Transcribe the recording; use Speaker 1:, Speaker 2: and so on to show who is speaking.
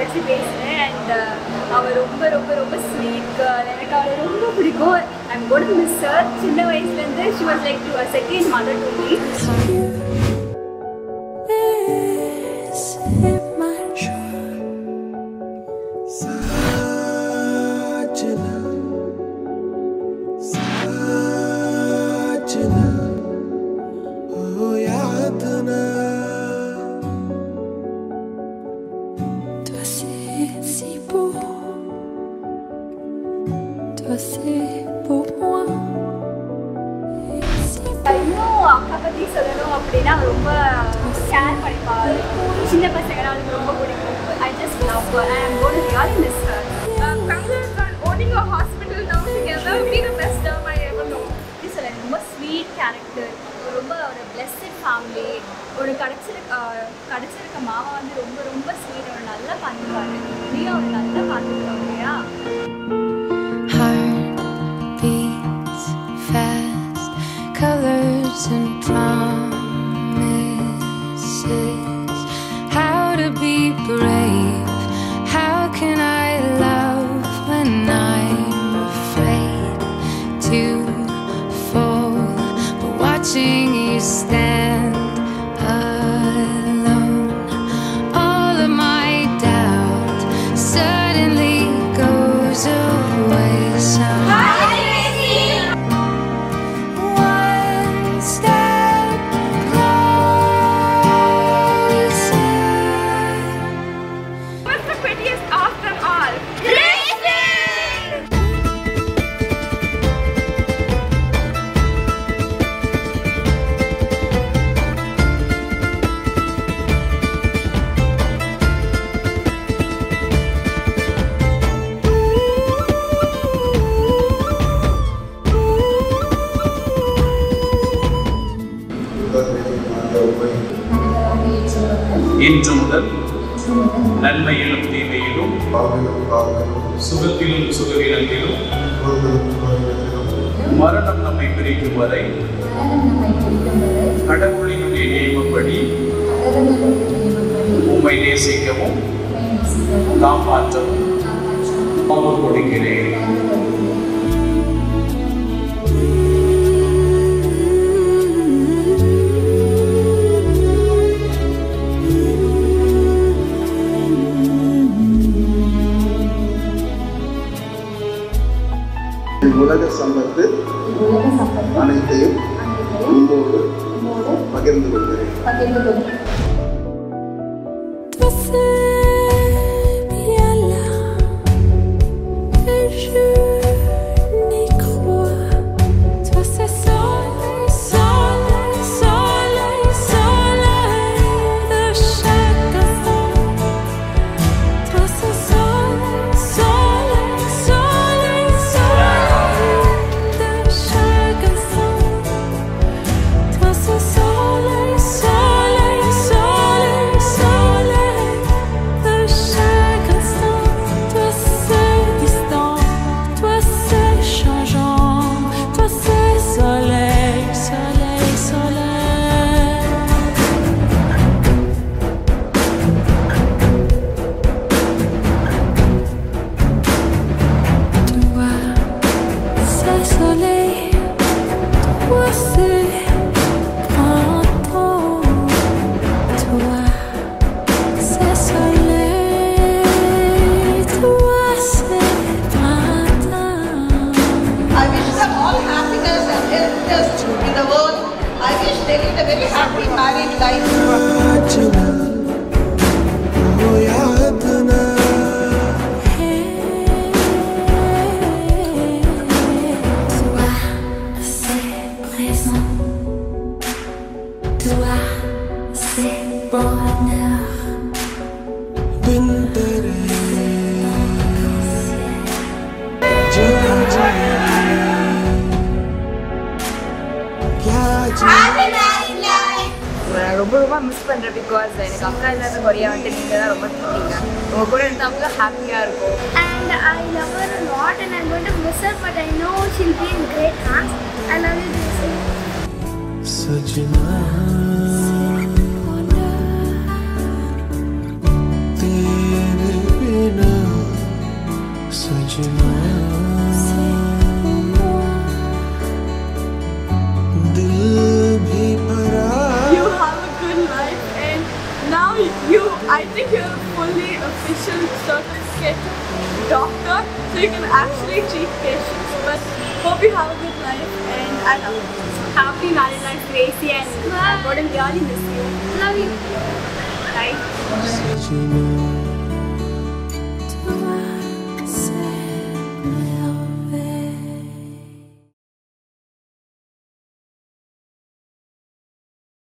Speaker 1: வச்சு பேசுகிறேன் and uh, அவள் ரொம்ப ரொம்ப ரொம்ப ஸ்வீட் கேர்ள் எனக்கு அவளை ரொம்ப பிடிக்கும். ஐம் கோட் மிஸ் சார் சின்ன வயசுலேருந்து she
Speaker 2: was like to
Speaker 3: second mother to me
Speaker 2: Toi pour moi.
Speaker 1: இன்னும் அக்கா பற்றி சொல்லணும் அப்படின்னா ரொம்ப ஷேர் பண்ணிப்பாள் சின்ன பசங்கன்னா அவளுக்கு ரொம்ப பிடிக்கும் I just love her and I'm going to really சொல்ல ரொம்ப ஸ்வீட் கேரக்டர் ரொம்ப ஒரு பிளெஸ்ட் ஃபேமிலி ஒரு கிடச்சிருக்க கிடச்சிருக்க மாமா வந்து ரொம்ப ரொம்ப ஸ்வீட் அவர் நல்லா பார்த்துக்குவாரு நீயும் அவர் நல்லா பார்த்துக்கிறோம் இல்லையா
Speaker 4: இன்று முதல் நன்மையிலும் தீமையிலும் சுகத்திலும் சுகவீனத்திலும் மரணம் நம்மை பிரிக்கும் வரை கடவுளினுடைய நியமப்படி உம்மை நேசிக்கவும் காப்பாற்றவும் கொடுக்கிறேன்.
Speaker 5: உலக சம்பத்து அனைத்தையும் உம்மோடு பகிர்ந்து கொள்கிறேன்.
Speaker 2: toi, c'est bonheur.
Speaker 1: ரொம்ப ரொம்ப மிஸ் பண்ணுறேன் பிகாஸ் எனக்கு அக்கா இல்லாத கொரியா வந்துட்டு நீங்கள் தான் ரொம்ப சொல்லிங்க உங்கள் கூட இருந்தவங்க ஹாப்பியாக இருக்கும்
Speaker 6: and I love not and I miss but I know she'll be in great hands I love you
Speaker 3: सजना तेरे सजना दिल भी भरा
Speaker 5: You have a good life and now you, I think you're a fully official certificate doctor so you can actually treat patients but hope you have a good life and I love you.
Speaker 7: happy Valentine's Day, Gracie, and I'm going to really miss you.
Speaker 6: Love you.
Speaker 3: Bye.